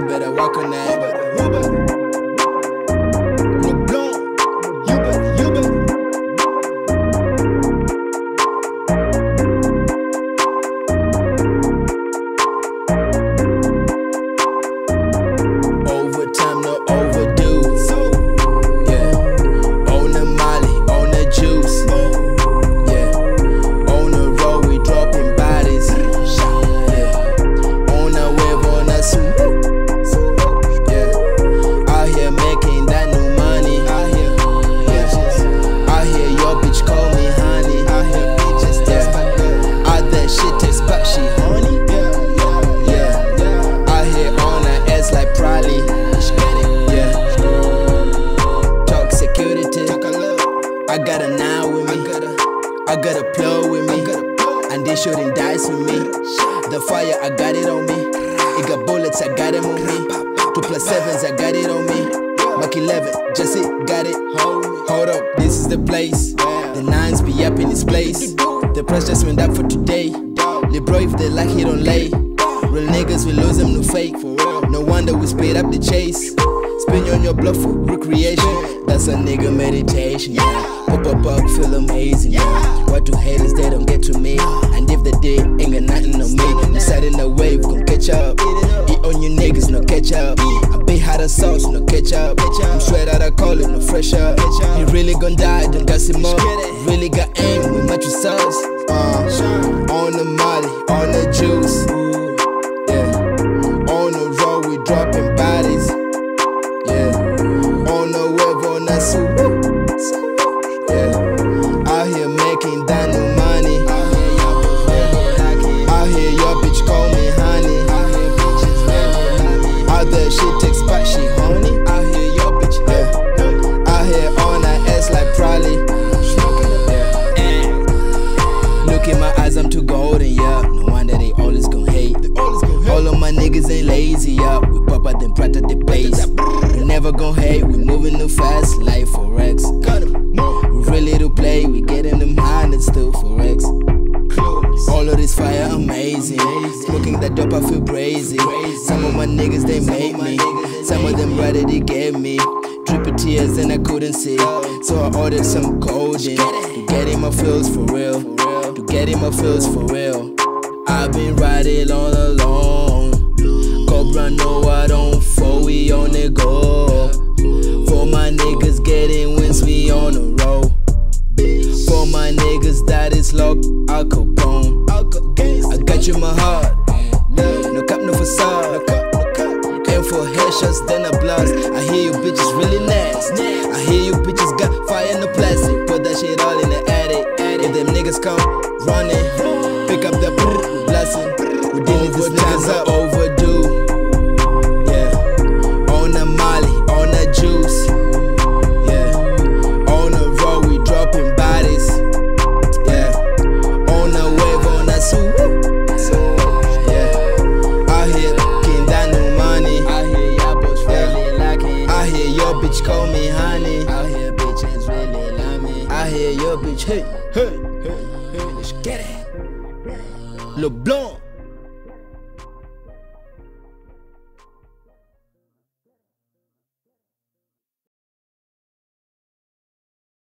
You better walk on that. They shooting dice with me. The fire, I got it on me. It got bullets, I got them on me. Two plus sevens, I got it on me. Mark 11, just it, got it. Hold up, this is the place. The nines be up in this place. The price just went up for today. Lil' bro, if they like, he don't lay. Real niggas, we lose them, no fake. No wonder we speed up the chase. Spin on your block for recreation. That's a nigga meditation. Yeah. Pop up up, feel amazing. Yeah. What do haters they don't get to me? And if they did, ain't got nothing on me. Deciding the wave, we gon' catch up. Eat on you niggas, no catch up. I be hot as sauce, no catch up. I'm straight out of college, no fresh up. He really gon' die, don't gas him up. Really got aim with much sauce. Uh, on the molly, on the juice. Web, amazing. Smoking that dope, I feel crazy. Some of my niggas they made me. Some of them rather they gave me. Dripping tears and I couldn't see. So I ordered some codeine to get in my feels for real. To get in my feels for real. I've been riding all like me. I hear your bitch, hey, hey, hey, hey, let's get it. LeBlanc.